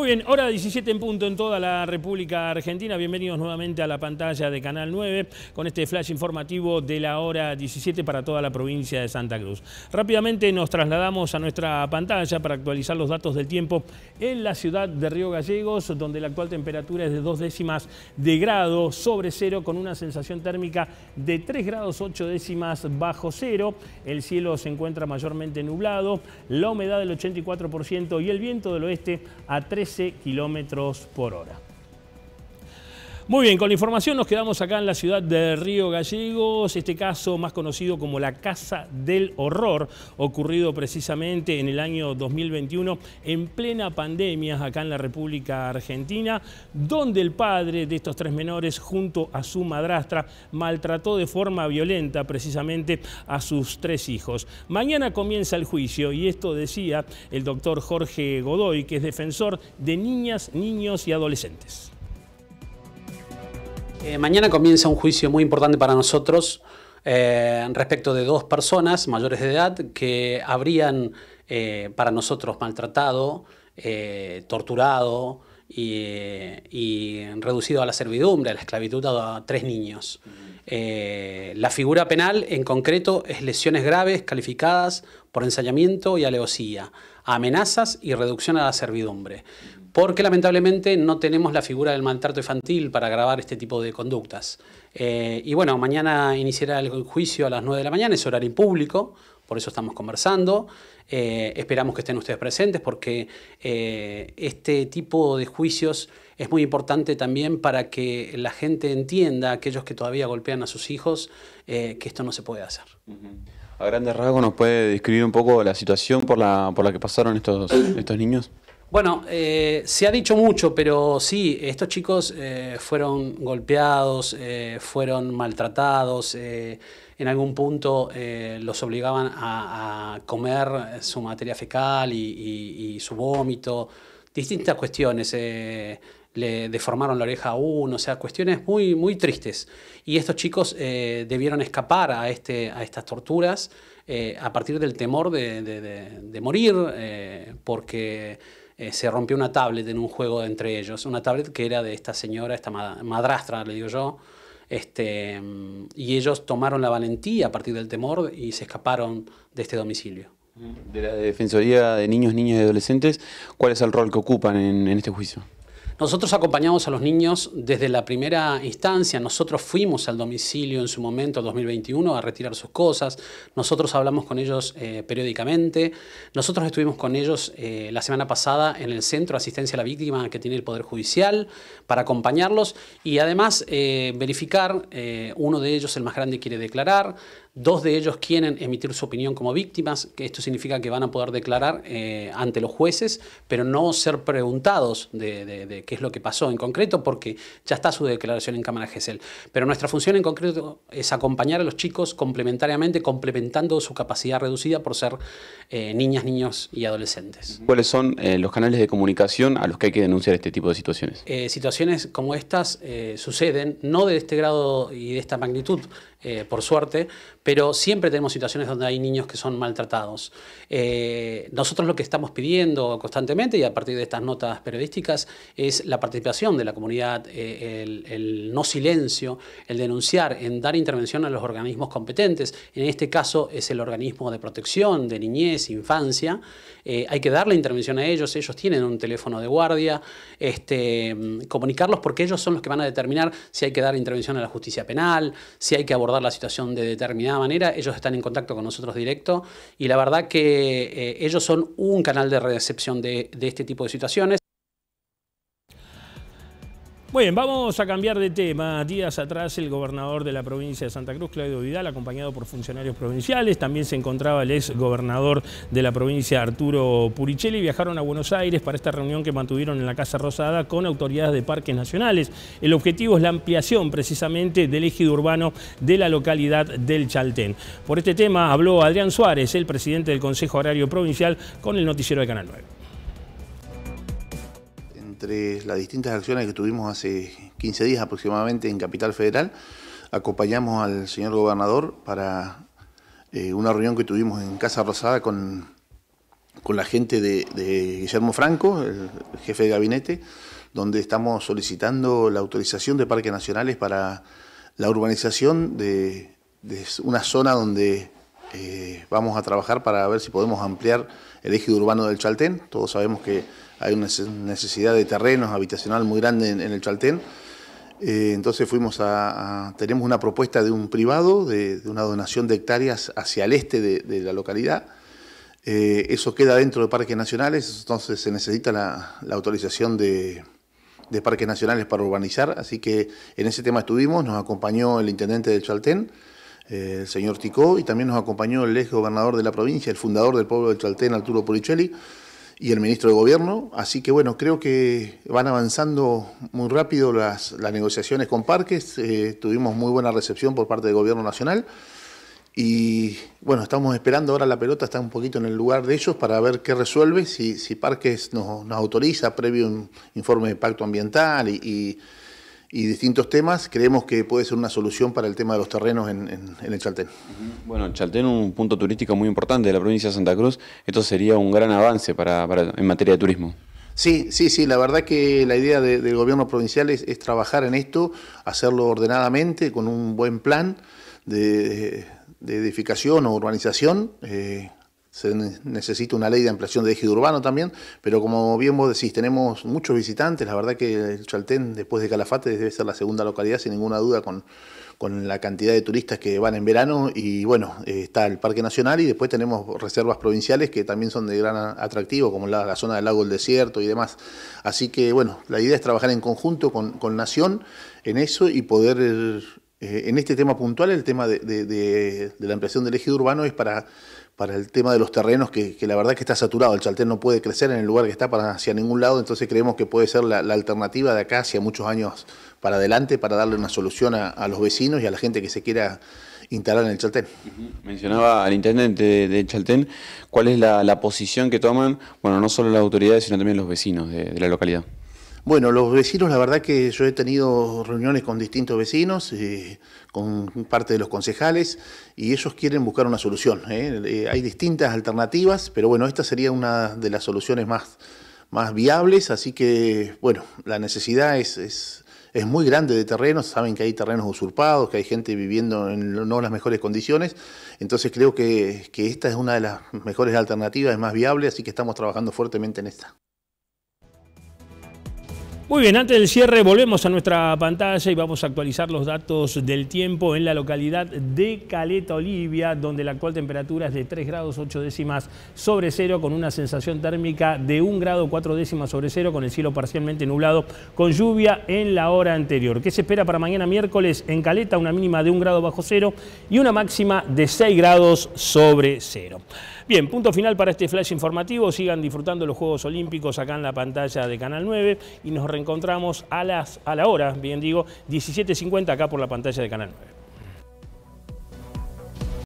Muy bien, hora 17 en punto en toda la República Argentina. Bienvenidos nuevamente a la pantalla de Canal 9 con este flash informativo de la hora 17 para toda la provincia de Santa Cruz. Rápidamente nos trasladamos a nuestra pantalla para actualizar los datos del tiempo en la ciudad de Río Gallegos, donde la actual temperatura es de dos décimas de grado sobre cero con una sensación térmica de 3 grados 8 décimas bajo cero. El cielo se encuentra mayormente nublado, la humedad del 84% y el viento del oeste a 3 13 kilómetros por hora. Muy bien, con la información nos quedamos acá en la ciudad de Río Gallegos, este caso más conocido como la Casa del Horror, ocurrido precisamente en el año 2021 en plena pandemia acá en la República Argentina, donde el padre de estos tres menores junto a su madrastra maltrató de forma violenta precisamente a sus tres hijos. Mañana comienza el juicio y esto decía el doctor Jorge Godoy, que es defensor de niñas, niños y adolescentes. Eh, mañana comienza un juicio muy importante para nosotros eh, respecto de dos personas mayores de edad que habrían eh, para nosotros maltratado, torturado y, reducido a la servidumbre, a la esclavitud a, tres niños. La figura penal en concreto es lesiones graves calificadas por ensañamiento y alevosía, amenazas y reducción a la servidumbre porque lamentablemente no tenemos la figura del maltrato infantil para grabar este tipo de conductas. Eh, y bueno, mañana iniciará el juicio a las 9 de la mañana, es horario público, por eso estamos conversando. Eh, esperamos que estén ustedes presentes porque eh, este tipo de juicios es muy importante también para que la gente entienda, aquellos que todavía golpean a sus hijos, que esto no se puede hacer. A grandes rasgos, ¿nos puede describir un poco la situación por la, por la que pasaron estos, estos niños? Bueno, eh, se ha dicho mucho, pero sí, estos chicos eh, fueron golpeados, eh, fueron maltratados, en algún punto los obligaban a, comer su materia fecal y, su vómito, distintas cuestiones. Le deformaron la oreja a uno, o sea, cuestiones muy, muy tristes. Y estos chicos debieron escapar a, este, a estas torturas a partir del temor de, de morir, porque eh, se rompió una tablet en un juego entre ellos, una tablet que era de esta señora, esta madrastra, le digo yo, este, y ellos tomaron la valentía a partir del temor y se escaparon de este domicilio. De la Defensoría de Niños, Niñas y Adolescentes, ¿cuál es el rol que ocupan en este juicio? Nosotros acompañamos a los niños desde la primera instancia. Nosotros fuimos al domicilio en su momento, 2021, a retirar sus cosas. Nosotros hablamos con ellos eh, periódicamente. Nosotros estuvimos con ellos eh, la semana pasada en el Centro de Asistencia a la Víctima que tiene el Poder Judicial para acompañarlos y además eh, verificar, uno de ellos, el más grande, quiere declarar. Dos de ellos quieren emitir su opinión como víctimas, que esto significa que van a poder declarar ante los jueces, pero no ser preguntados de, qué es lo que pasó en concreto, porque ya está su declaración en Cámara GESEL. Pero nuestra función en concreto es acompañar a los chicos complementariamente, complementando su capacidad reducida por ser eh, niñas, niños y adolescentes. ¿Cuáles son eh, los canales de comunicación a los que hay que denunciar este tipo de situaciones? situaciones como estas suceden, no de este grado y de esta magnitud, eh, por suerte, pero siempre tenemos situaciones donde hay niños que son maltratados. Eh, nosotros lo que estamos pidiendo constantemente y a partir de estas notas periodísticas es la participación de la comunidad, eh, el, no silencio, el denunciar, en dar intervención a los organismos competentes. En este caso es el organismo de protección de niñez, infancia. hay que darle intervención a ellos, ellos tienen un teléfono de guardia, este, comunicarlos porque ellos son los que van a determinar si hay que dar intervención a la justicia penal, si hay que abordar la situación de determinada manera, ellos están en contacto con nosotros directo y la verdad que eh, ellos son un canal de recepción de este tipo de situaciones. Muy bien, vamos a cambiar de tema. Días atrás el gobernador de la provincia de Santa Cruz, Claudio Vidal, acompañado por funcionarios provinciales, también se encontraba el ex gobernador de la provincia, Arturo Puricelli, viajaron a Buenos Aires para esta reunión que mantuvieron en la Casa Rosada con autoridades de parques nacionales. El objetivo es la ampliación precisamente del ejido urbano de la localidad del Chaltén. Por este tema habló Adrián Suárez, el presidente del Consejo Agrario Provincial, con el noticiero de Canal 9 entre las distintas acciones que tuvimos hace 15 días aproximadamente en Capital Federal, acompañamos al señor gobernador para eh, una reunión que tuvimos en Casa Rosada con, con la gente de, Guillermo Franco, el jefe de gabinete, donde estamos solicitando la autorización de parques nacionales para la urbanización de, una zona donde eh, vamos a trabajar para ver si podemos ampliar el eje urbano del Chaltén. Todos sabemos que hay una necesidad de terrenos habitacional muy grande en, el Chaltén. Eh, entonces fuimos a, tenemos una propuesta de un privado, de, una donación de hectáreas hacia el este de la localidad, eh, eso queda dentro de parques nacionales, entonces se necesita la, autorización de, parques nacionales para urbanizar, así que en ese tema estuvimos, nos acompañó el intendente del Chaltén, el señor Ticó, y también nos acompañó el ex gobernador de la provincia, el fundador del pueblo del Chaltén, Arturo Poricelli, y el ministro de Gobierno, así que bueno, creo que van avanzando muy rápido las, negociaciones con parques, eh, tuvimos muy buena recepción por parte del Gobierno Nacional, y bueno, estamos esperando ahora la pelota, está un poquito en el lugar de ellos para ver qué resuelve, si, Parques nos, autoriza previo un informe de pacto ambiental y, distintos temas, creemos que puede ser una solución para el tema de los terrenos en, el Chaltén. Bueno, Chaltén es un punto turístico muy importante de la provincia de Santa Cruz, esto sería un gran avance para, en materia de turismo. Sí, sí, sí, la verdad que la idea del gobierno provincial es, es trabajar en esto, hacerlo ordenadamente, con un buen plan de de edificación o urbanización. Eh, se necesita una ley de ampliación de eje urbano también, pero como bien vos decís, tenemos muchos visitantes, la verdad que el Chaltén, después de Calafate, debe ser la segunda localidad, sin ninguna duda, con, con la cantidad de turistas que van en verano, y bueno, eh, está el Parque Nacional y después tenemos reservas provinciales que también son de gran atractivo, como la, zona del lago del desierto y demás. Así que bueno, la idea es trabajar en conjunto con, con Nación en eso y poder eh, en este tema puntual, el tema de, la ampliación del eje urbano es para, para el tema de los terrenos, que, la verdad que está saturado. El Chaltén no puede crecer en el lugar que está para hacia ningún lado, entonces creemos que puede ser la, alternativa de acá hacia muchos años para adelante para darle una solución a, los vecinos y a la gente que se quiera instalar en el Chaltén. Mencionaba al intendente de, Chaltén, ¿cuál es la, posición que toman, bueno, no solo las autoridades, sino también los vecinos de la localidad? Bueno, los vecinos, la verdad que yo he tenido reuniones con distintos vecinos, eh, con parte de los concejales, y ellos quieren buscar una solución. ¿eh? Eh, hay distintas alternativas, pero bueno, esta sería una de las soluciones más, más viables, así que, bueno, la necesidad es, es, es, muy grande de terrenos, saben que hay terrenos usurpados, que hay gente viviendo en no las mejores condiciones, entonces creo que, que esta es una de las mejores alternativas, es más viable, así que estamos trabajando fuertemente en esta. Muy bien, antes del cierre volvemos a nuestra pantalla y vamos a actualizar los datos del tiempo en la localidad de Caleta Olivia, donde la actual temperatura es de 3 grados 8 décimas sobre cero, con una sensación térmica de 1 grado 4 décimas sobre cero, con el cielo parcialmente nublado, con lluvia en la hora anterior. ¿Qué se espera para mañana miércoles en Caleta? Una mínima de 1 grado bajo cero y una máxima de 6 grados sobre cero. Bien, punto final para este flash informativo. Sigan disfrutando los Juegos Olímpicos acá en la pantalla de Canal 9 y nos reencontramos a, las, a la hora, bien digo, 17.50 acá por la pantalla de Canal 9.